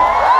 Open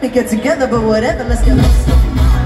We get together, but whatever, let's get lost.